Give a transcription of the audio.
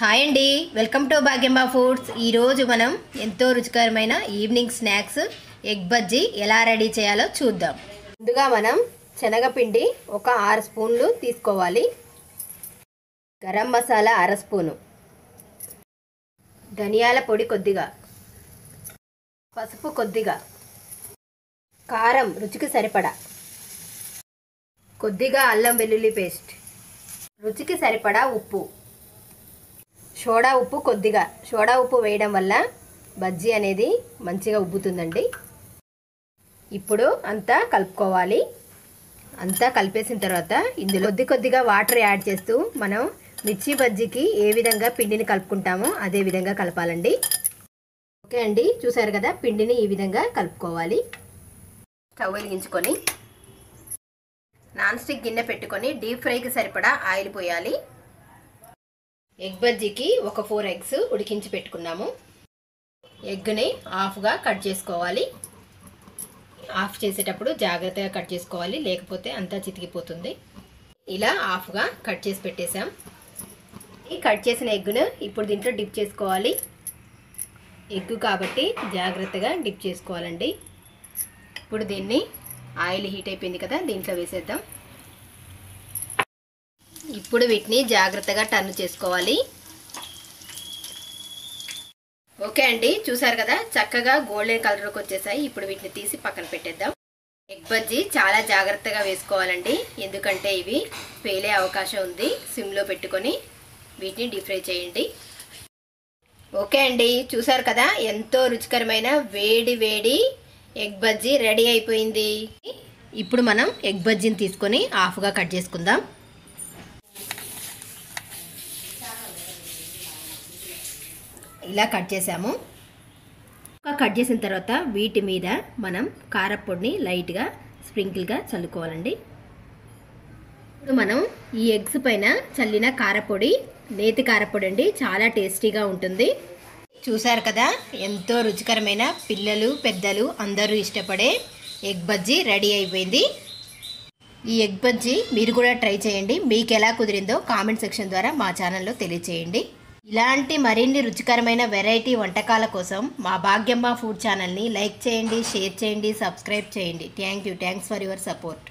Hi అండి. Welcome to భాగ్యంబా foods. ఈరోజు మనం ఎంతో రుచికరమైన ఈవినింగ్ స్నాక్స్ ఎగ్ బజ్జీ ఎలా రెడీ చేయాలో చూద్దాం. ముందుగా మనం శనగపిండి ఒక ఆరు స్పూన్లు తీసుకోవాలి. గరం మసాలా అర స్పూను. ధనియాల పొడి కొద్దిగా. పసుపు కొద్దిగా. కారం రుచికి సరిపడా. కొద్దిగా అల్లం వెల్లుల్లి పేస్ట్. రుచికి సరిపడా ఉప్పు. సోడా ఉప్పు కొద్దిగా. సోడా ఉప్పు వేయడం వల్ల బజ్జీ అనేది మంచిగా ఉబ్బుతుందండి. ఇప్పుడు అంతా కలుపుకోవాలి. అంతా కలిపేసిన తర్వాత ఇందులో కొద్ది కొద్దిగా వాటర్ యాడ్ చేస్తూ మనం మిర్చి బజ్జీకి ఏ విధంగా పిండిని కలుపుకుంటామో అదే విధంగా కలపాలండి. ఓకే అండి. చూసారు కదా పిండిని ఈ విధంగా కలుపుకోవాలి. స్టవ్ వెలిగించుకొని నాన్ స్టిక్ గిన్నె పెట్టుకొని డీప్ ఫ్రైకి సరిపడా ఆయిల్ పోయాలి. ఎగ్ బజ్జీకి ఒక ఫోర్ ఎగ్స్ ఉడికించి పెట్టుకున్నాము. ఎగ్ని హాఫ్గా కట్ చేసుకోవాలి. ఆఫ్ చేసేటప్పుడు జాగ్రత్తగా కట్ చేసుకోవాలి లేకపోతే అంతా చితికిపోతుంది. ఇలా హాఫ్గా కట్ చేసి పెట్టేశాం. ఈ కట్ చేసిన ఎగ్గును ఇప్పుడు దీంట్లో డిప్ చేసుకోవాలి. ఎగ్ కాబట్టి జాగ్రత్తగా డిప్ చేసుకోవాలండి. ఇప్పుడు దీన్ని ఆయిల్ హీట్ అయిపోయింది కదా దీంట్లో వేసేద్దాం. ఇప్పుడు వీటిని జాగ్రత్తగా టర్న్ చేసుకోవాలి. ఓకే అండి చూసారు కదా? చక్కగా గోల్డెన్ కలర్కి వచ్చేసాయి. ఇప్పుడు వీటిని తీసి పక్కన పెట్టేద్దాం. ఎగ్ బజ్జీ చాలా జాగ్రత్తగా వేసుకోవాలండి. ఎందుకంటే ఇవి పేలే అవకాశం ఉంది. సిమ్లో పెట్టుకొని వీటిని డీప్ ఫ్రై చేయండి. ఓకే అండి చూసారు కదా? ఎంతో రుచికరమైన వేడి వేడి ఎగ్ బజ్జీ రెడీ అయిపోయింది. ఇప్పుడు మనం ఎగ్ బజ్జీని తీసుకొని హాఫ్గా కట్ చేసుకుందాం. ఇలా కట్ చేసాము ఒక కట్ చేసిన తర్వాత వీటి మీద మనం కారపొడిని లైట్గా స్ప్రింకిల్గా చల్లుకోవాలండి. ఇప్పుడు మనం ఈ ఎగ్స్ పైన చల్లిన కారపొడి నేతి కారపొడి అండి చాలా టేస్టీగా ఉంటుంది. చూసారు కదా ఎంతో రుచికరమైన పిల్లలు పెద్దలు అందరూ ఇష్టపడే ఎగ్ బజ్జీ రెడీ అయిపోయింది. ఈ ఎగ్ బజ్జీ మీరు కూడా ట్రై చేయండి. మీకు ఎలా కుదిరిందో కామెంట్ సెక్షన్ ద్వారా మా ఛానల్లో తెలియచేయండి. ఇలాంటి మరిన్ని రుచికరమైన వెరైటీ వంటకాల కోసం మా భాగ్యమ్మ ఫుడ్ ఛానల్ని లైక్ చేయండి షేర్ చేయండి సబ్స్క్రైబ్ చేయండి. Thank you thanks for your support